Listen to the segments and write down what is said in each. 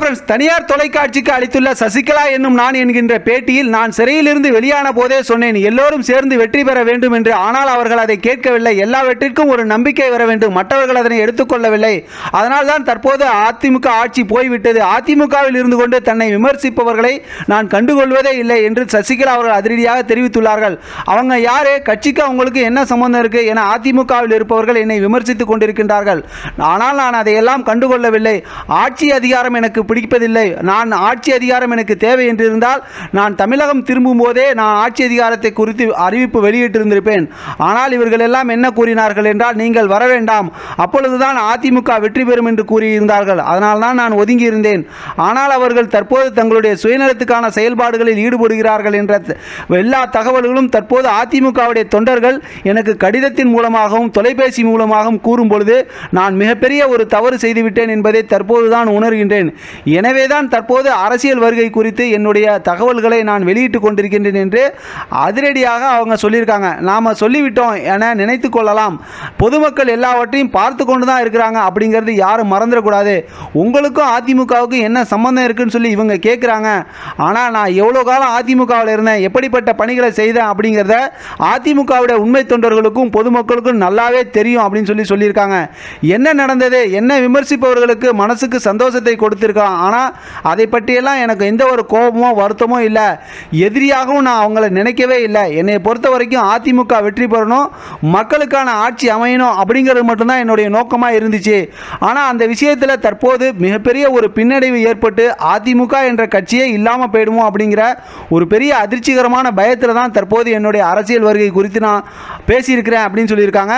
Friends தனியார் தொலைக்காட்சிக்கு அளித்துள்ள சசிகலா என்னும் நான் என்கின்ற பேட்டியில் நான் சிறையிலிருந்து வெளியான போதே சொன்னேன் எல்லோரும் சேர்ந்து வெற்றி பெற வேண்டும் என்று. ஆனால் அவர்கள் அதை கேட்கவில்லை. எல்லாவற்றிற்கும் ஒரு நம்பிக்கை வர வேண்டும். மற்றவர்கள் அதனை எடுத்துக்கொள்ளவில்லை. அதனால் தான் தற்போது அதிமுக ஆட்சி போய்விட்டது. அதிமுகவில் இருந்து கொண்டு தன்னை விமர்சிப்பவர்களை நான் கண்டுகொள்வதே இல்லை என்று சசிகலா அவர்கள் அதிரடியாக தெரிவித்துள்ளார்கள். அவங்க யாரு? கட்சிக்கு அவங்களுக்கு என்ன சம்பந்தம் இருக்கு? என அதிமுகவில் இருப்பவர்கள் என்னை விமர்சித்துக் கொண்டிருக்கின்றார்கள். ஆனால் நான் அதையெல்லாம் கண்டுகொள்ளவில்லை. ஆட்சி அதிகாரம் எனக்கு பிடிப்பதில்லை. நான் ஆட்சி அதிகாரம் எனக்கு தேவை என்றிருந்தால் நான் தமிழகம் திரும்பும் போதே நான் ஆட்சி அதிகாரத்தை குறித்து அறிவிப்பு வெளியிட்டிருந்திருப்பேன். ஆனால் இவர்கள் எல்லாம் என்ன கூறினார்கள் என்றால் நீங்கள் வர வேண்டாம். அப்பொழுதுதான் அதிமுக வெற்றி பெறும் என்று கூறியிருந்தார்கள். அதனால் தான் நான் ஒதுங்கி இருந்தேன் ஆனால் அவர்கள் தற்போது தங்களுடைய சுயநலத்துக்கான செயல்பாடுகளில் ஈடுபடுகிறார்கள் என்ற எல்லா தகவல்களும் தற்போது அதிமுகவுடைய தொண்டர்கள் எனக்கு கடிதத்தின் மூலமாகவும் தொலைபேசி மூலமாகவும் கூறும் பொழுது நான் மிகப்பெரிய ஒரு தவறு செய்துவிட்டேன் என்பதை தற்போதுதான் உணர்கின்றேன். எனவே தான் தற்போது அரசியல் வருகை குறித்து என்னுடைய தகவல்களை நான் வெளியிட்டுக் கொண்டிருக்கின்றேன் என்று அதிரடியாக அவங்க சொல்லியிருக்காங்க. நாம் சொல்லிவிட்டோம் என நினைத்து கொள்ளலாம். பொதுமக்கள் எல்லாவற்றையும் பார்த்து கொண்டு தான் இருக்கிறாங்க அப்படிங்கிறது யாரும் மறந்துடக்கூடாது. உங்களுக்கும் அதிமுகவுக்கும் என்ன சம்பந்தம் இருக்குன்னு சொல்லி இவங்க கேட்குறாங்க. ஆனால் நான் எவ்வளோ காலம் அதிமுகவில் இருந்தேன் எப்படிப்பட்ட பணிகளை செய்தேன் அப்படிங்கிறத அதிமுகவுடைய உண்மை தொண்டர்களுக்கும் பொதுமக்களுக்கும் நல்லாவே தெரியும் அப்படின்னு சொல்லி சொல்லியிருக்காங்க. என்ன நடந்தது? என்ன விமர்சிப்பவர்களுக்கு மனசுக்கு சந்தோஷத்தை கொடுத்திருக்கலாம் ஆனால் அதை பற்றியெல்லாம் எனக்கு எந்த ஒரு கோபமோ வருத்தமோ இல்லை. எதிரியாகவும் நான் அவங்கள நினைக்கவே இல்லை. என்னை பொறுத்த வரைக்கும் அதிமுக வெற்றி பெறணும் மக்களுக்கான ஆட்சி அமையணும் அப்படிங்கிறது மட்டும்தான் என்னுடைய நோக்கமாக இருந்துச்சு. ஆனால் அந்த விஷயத்தில் தற்போது மிகப்பெரிய ஒரு பின்னடைவு ஏற்பட்டு அதிமுக என்ற கட்சியே இல்லாமல் போயிடுமோ அப்படிங்கிற ஒரு பெரிய அதிர்ச்சிகரமான பயத்தில் தான் தற்போது என்னுடைய அரசியல் வருகை குறித்து நான் பேசியிருக்கிறேன் அப்படின்னு சொல்லியிருக்காங்க.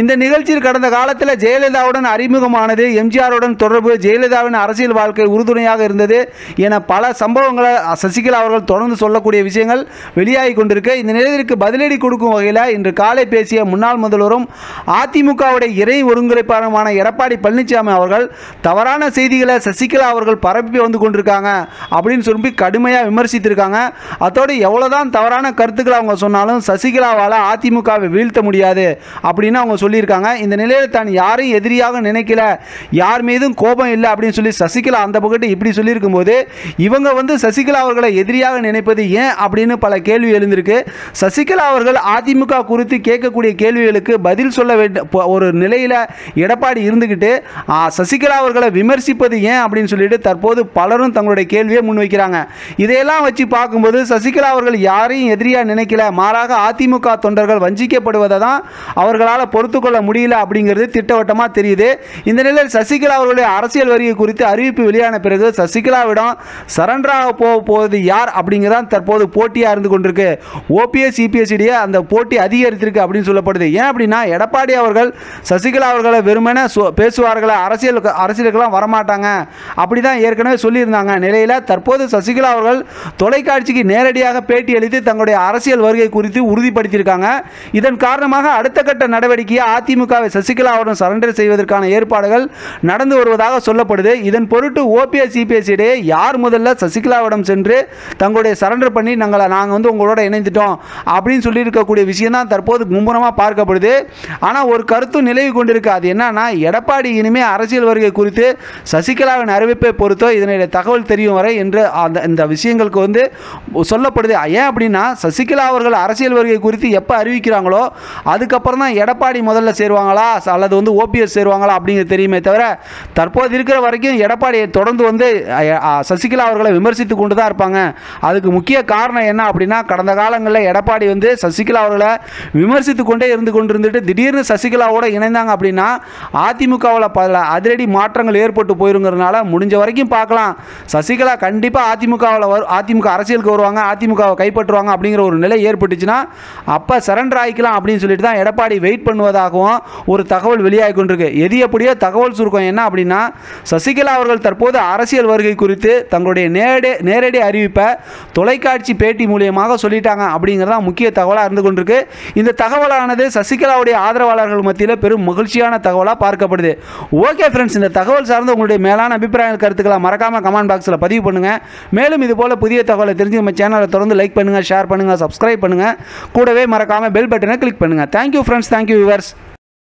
இந்த நிகழ்ச்சியில் கடந்த காலத்தில் ஜெயலலிதாவுடன் அறிமுகமானது எம்ஜிஆருடன் தொடர்பு ஜெயலலிதாவின் அரசியல் வாழ்க்கை உறுதுணையாக இருந்தது என பல சம்பவங்களை சசிகலா அவர்கள் தொடர்ந்து சொல்லக்கூடிய விஷயங்கள் வெளியாகி கொண்டிருக்கு. இந்த நிலையத்திற்கு பதிலடி கொடுக்கும் வகையில் இன்று காலை பேசிய முன்னாள் முதல்வரும் அதிமுகவுடைய இறை ஒருங்கிணைப்பாளருமான எடப்பாடி பழனிசாமி அவர்கள் தவறான செய்திகளை சசிகலா அவர்கள் பரப்பி வந்து கொண்டிருக்காங்க அப்படின்னு சொல்லி கடுமையாக விமர்சித்திருக்காங்க. அதோடு எவ்வளோதான் தவறான கருத்துக்களை அவங்க சொன்னாலும் சசிகலாவால் அதிமுகவை வீழ்த்த முடியாது அப்படின்னு அவங்க சொல்லியிருக்காங்க. இந்த நிலையில் தான் யாரையும் எதிரியாக நினைக்கல. யார் மீதும் கோபம் இல்லை அப்படின்னு சொல்லி சசிகலா அந்த பக்கத்து இப்படி சொல்லியிருக்கும் போது இவங்க வந்து சசிகலா அவர்களை எதிரியாக நினைப்பது ஏன் அப்படின்னு பல கேள்வி எழுந்திருக்கு. சசிகலா அவர்கள் அதிமுக குறித்து கேட்கக்கூடிய கேள்விகளுக்கு பதில் சொல்ல வேண்டும் ஒரு நிலையில் எடப்பாடி இருந்துக்கிட்டு சசிகலா அவர்களை விமர்சிப்பது ஏன் அப்படின்னு சொல்லிட்டு தற்போது பலரும் தங்களுடைய கேள்வியை முன்வைக்கிறாங்க. இதையெல்லாம் வச்சு பார்க்கும்போது சசிகலா அவர்கள் யாரையும் எதிரியாக நினைக்கல. மாறாக அதிமுக தொண்டர்கள் வஞ்சிக்கப்படுவதை தான் அவர்களால் பொறுத்துக்கொள்ள முடியல அப்படிங்கிறது திட்டவட்டமாக தெரியுது. இந்த நிலையில் சசிகலா அவர்களுடைய அரசியல் வருகை குறித்து அறிவிப்பு காலியான பிறகு சசிகலாவிடம் சரண்டராக போக போவது யார் அப்படிங்கிறதான் தற்போது போட்டியாக இருந்து கொண்டிருக்கு. ஓபிஎஸ் சிபிஎஸ் இடையே அந்த போட்டி அதிகரித்திருக்கு அப்படின்னு சொல்லப்படுது. ஏன் அப்படின்னா எடப்பாடி அவர்கள் சசிகலா அவர்களை வெறுமனே பேசுவார்களே அரசியல் அரசியலுக்கெல்லாம் வரமாட்டாங்க அப்படி தான் ஏற்கனவே சொல்லியிருந்தாங்க. நிலையில் தற்போது சசிகலா அவர்கள் தொலைக்காட்சிக்கு நேரடியாக பேட்டி அளித்து தங்களுடைய அரசியல் வருகை குறித்து உறுதிப்படுத்தியிருக்காங்க. இதன் காரணமாக அடுத்த கட்ட நடவடிக்கையை அதிமுகவை சசிகலா அவர்கள் சரண்டர் செய்வதற்கான ஏற்பாடுகள் நடந்து வருவதாக சொல்லப்படுது. இதன் பொருட்டு ஓபிஎஸ் சிபிஎஸ் இடையே யார் முதல்ல சசிகலாவிடம் சென்று தங்களுடைய சரண்டர் பண்ணி நாங்கள் நாங்கள் வந்து உங்களோட இணைந்துட்டோம் அப்படின்னு சொல்லியிருக்கக்கூடிய விஷயம் தான் தற்போது மும்முரமாக பார்க்கப்படுது. ஆனால் ஒரு கருத்தும் நிலவி கொண்டிருக்கு. அது என்னன்னா எடப்பாடி இனிமே அரசியல் வருகை குறித்து சசிகலாவின் அறிவிப்பை பொறுத்தோ இதனுடைய தகவல் தெரியும் வரை என்று அந்த இந்த விஷயங்களுக்கு வந்து சொல்லப்படுது. ஏன் அப்படின்னா சசிகலா அவர்கள் அரசியல் வருகை குறித்து எப்போ அறிவிக்கிறாங்களோ அதுக்கப்புறம் தான் எடப்பாடி முதல்ல சேருவாங்களா அல்லது வந்து ஓபிஎஸ் சேருவாங்களா அப்படிங்கிறது தெரியுமே தவிர தற்போது இருக்கிற வரைக்கும் எடப்பாடி தொடர்ந்து வந்து சசிகலா அவர்களை விமர்சித்து கொண்டு தான் இருப்பாங்க. அதுக்கு முக்கிய காரணம் என்ன அப்படின்னா கடந்த காலங்களில் எடப்பாடி வந்து சசிகலா அவர்களை விமர்சித்து கொண்டே இருந்து கொண்டிருந்துட்டு திடீர்னு சசிகலாவோட இணைந்தாங்க அப்படின்னா அதிமுகவில் பல அதிரடி மாற்றங்கள் ஏற்பட்டு போயிருங்கிறதுனால முடிஞ்ச வரைக்கும் பார்க்கலாம். சசிகலா கண்டிப்பாக அதிமுகவில் வரும் அதிமுக அரசியலுக்கு வருவாங்க அதிமுகவை கைப்பற்றுவாங்க அப்படிங்கிற ஒரு நிலை ஏற்பட்டுச்சுன்னா அப்போ சரண்டர் ஆகிக்கலாம் அப்படின்னு சொல்லிட்டு தான் எடப்பாடி வெயிட் பண்ணுவதாகவும் ஒரு தகவல் வெளியாகி கொண்டிருக்கு. எது எப்படியோ தகவல் சுருக்கம் என்ன அப்படின்னா சசிகலா அவர்கள் தற்போது அரசியல் வருகை குறித்து தங்களுடைய நேரடி நேரடி அறிவிப்பை தொலைக்காட்சி பேட்டி மூலியமாக சொல்லிட்டாங்க அப்படிங்கிறதா முக்கிய தகவலாக இருந்து கொண்டிருக்கு. இந்த தகவலானது சசிகலாவுடைய ஆதரவாளர்கள் மத்தியில் பெரும் மகிழ்ச்சியான தகவலாக பார்க்கப்படுது. ஓகே ஃப்ரெண்ட்ஸ் இந்த தகவல் சார்ந்த உங்களுடைய மேலான அபிப்பிராய கருத்துக்களை மறக்காமல் கமெண்ட் பாக்ஸில் பதிவு பண்ணுங்கள் மேலும் இது போல புதிய தகவலை தெரிஞ்சு நம்ம சேனலை தொடர்ந்து லைக் பண்ணுங்கள் ஷேர் பண்ணுங்க சப்ஸ்கிரைப் பண்ணுங்க. கூடவே மறக்காமல் பெல் பட்டனை கிளிக் பண்ணுங்கள் தேங்க்யூ ஃப்ரெண்ட்ஸ் தேங்க்யூ விவர்ஸ்